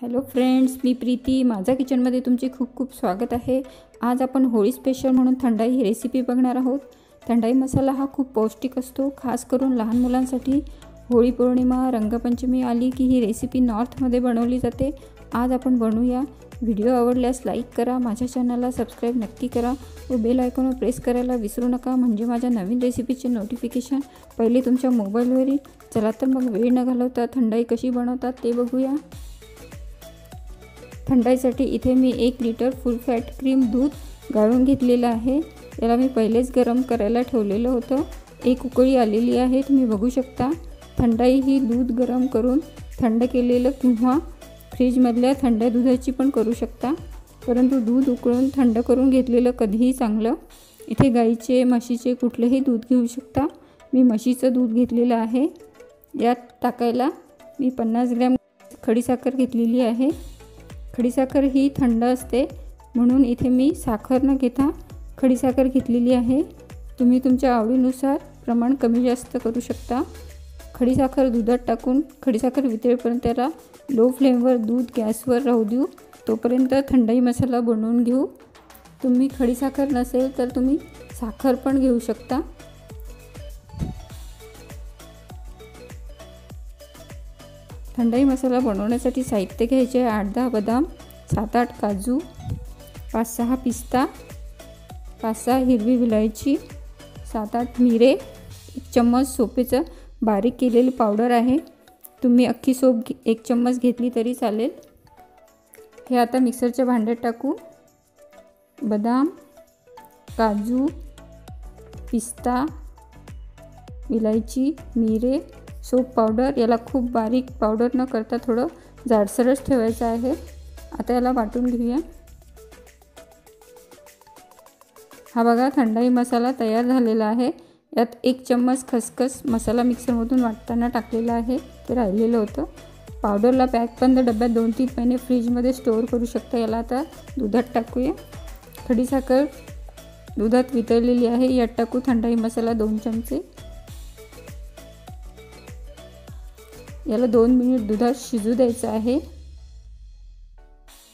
Hello friends मी प्रीती. माझा किचनमध्ये तुमचे खूप खूप स्वागत आहे. आज आपण होळी स्पेशल म्हणून थंडाई ही रेसिपी बघणार आहोत. थंडाई मसाला हा खूप पौष्टिक असतो खास करून लहान मुलांसाठी. होळी पौर्णिमा रंगपंचमी आली की ही रेसिपी नॉर्थमध्ये बनवली जाते. आज आपण बनवूया. व्हिडिओ आवडल्यास लाईक करा माझ्या चॅनलला सबस्क्राईब नक्की करा व बेल आयकॉनवर प्रेस करायला विसरू नका. म्हणजे माझ्या नवीन रेसिपीचे नोटिफिकेशन पहिले तुमच्या मोबाईलवर चला तर मग वेळ न घालवता थंडाई कशी बनवतात ते बघूया. थंडाईसाठी इथे मी एक लिटर फुल फॅट क्रीम दूध गाळून घेतलेलं आहे. याला मी पहिलेच गरम करायला ठेवलेलं होतं. एक उकळी आलेली आहे तुम्ही बघू शकता. थंडाई ही दूध गरम करून थंड केलेलं किंवा फ्रीजमधल्या थंड दुधाची पण करू शकता. परंतु दूध उकळून थंड करून घेतलेलं कधीही चांगलं. इथे गाईचे म्हशीचे कुठलेही दूध घेऊ शकता. मी म्हशीचं दूध घेतलेलं आहे. यात टाकायला मी पन्नास ग्रॅम खडीसाखर घेतलेली आहे. खडीसाखर ही थंड असते म्हणून इथे मी साखर न घेता खडीसाखर घेतलेली आहे. तुम्ही तुमच्या आवडीनुसार प्रमाण कमी जास्त करू शकता. खडीसाखर दुधात टाकून खडीसाखर वितळेपर्यंत त्याला लो फ्लेमवर दूध गॅसवर राहू देऊ. तोपर्यंत थंडाई मसाला बनवून घेऊ. तुम्ही खडीसाखर नसेल तर तुम्ही साखर पण घेऊ शकता. थंडाई मसाला बनवण्यासाठी साहित्य घ्यायचे आहे. आठ दहा बदाम सात आठ काजू पाच सहा पिस्ता पाच सहा हिरवी विलायची सात आठ मिरे एक चम्मच सोपेचं बारीक केलेली पावडर आहे. तुम्ही अख्खी सोप एक चम्मच घेतली तरी चालेल. हे आता मिक्सरच्या भांड्यात टाकू. बदाम काजू पिस्ता विलायची मिरे सोप पावडर याला खूप बारीक पावडर न करता थोडं जाडसरच ठेवायचं आहे. आता याला वाटून घेऊया. हा बघा थंडाई मसाला तयार झालेला आहे. यात एक चम्मच खसखस मसाला मिक्सरमधून वाटताना टाकलेला आहे. ते राहिलेलं होतं. पावडरला पॅक बंद डब्यात दोन तीन महिने फ्रीजमध्ये स्टोअर करू शकता. याला आता दुधात टाकूया. खडीसाखर दुधात वितळलेली आहे. यात टाकू थंडाई मसाला दोन चमचे. याला दोन मिनिट दुधात शिजू द्यायचं आहे.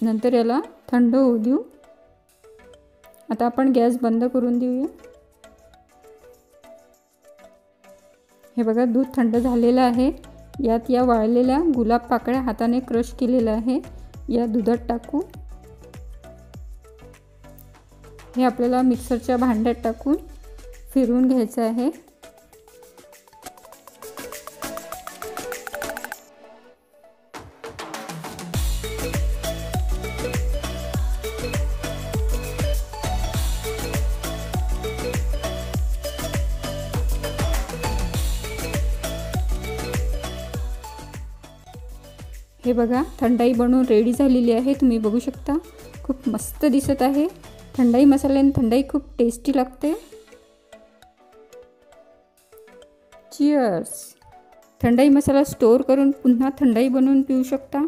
नंतर याला थंड होऊ देऊ. आता आपण गॅस बंद करून देऊया. हे बघा दूध थंड झालेलं आहे. यात या वाळलेल्या गुलाब पाकळ्या हाताने क्रश केलेलं आहे. या दुधात टाकू. हे आपल्याला मिक्सरच्या भांड्यात टाकून फिरवून घ्यायचं आहे. हे बघा थंडाई बनवून रेडी झालेली आहे. तुम्ही बघू शकता. खूप मस्त दिसत आहे. थंडाई मसाल्याने थंडाई खूप टेस्टी लागते. चिअर्स थंडाई मसाला स्टोअर करून पुन्हा थंडाई बनवून पिऊ शकता.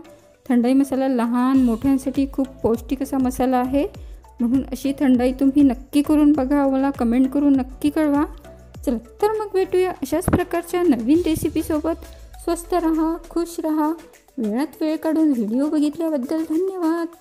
थंडाई मसाला लहान मोठ्यांसाठी खूप पौष्टिक असा मसाला आहे. म्हणून अशी थंडाई तुम्ही नक्की करून बघा. मला कमेंट करून नक्की कळवा. चला तर मग भेटूया अशाच प्रकारच्या नवीन रेसिपीसोबत स्वस्त रहा खुश रहा. वेळात वेळ काढून व्हिडिओ बघितल्याबद्दल धन्यवाद.